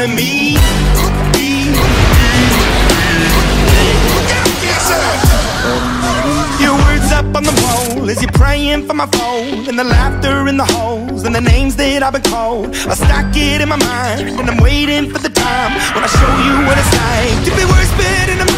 Enemy. Your words up on the wall as you're praying for my phone And the laughter in the holes and the names that I've been called. I stack it in my mind and I'm waiting for the time When I show you what it's like to be worse in the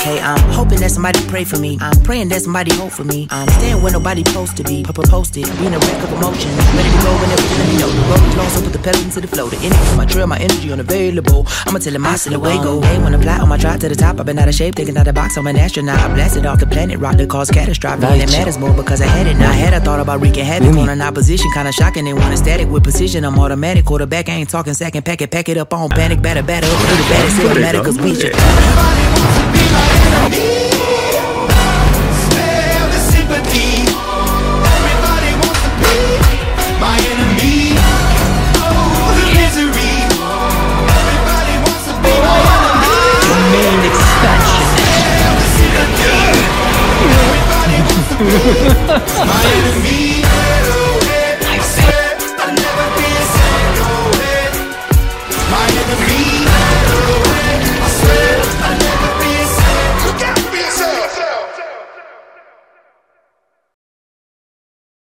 okay, I'm hoping that somebody pray for me. I'm praying that somebody hope for me. I'm staying where nobody supposed to be. Papa posted, being a wreck of emotions. Ready to go whenever you let me know. The road is long, so put the pedal into the flow. The energy on my trail, my energy unavailable. I'ma tell him I still away go. Hey, when I fly on my drive to the top, I've been out of shape, thinking out the box. I'm an astronaut. I blasted off the planet, rock that caused catastrophe. And it matters more because I had it. Now I had a thought about wreaking havoc on an opposition, kinda shocking. They want a static with precision. I'm automatic. Quarterback, I ain't talking second packet, pack it up on panic, batter, batter, up to the batter, cinematic, cause we My enemy.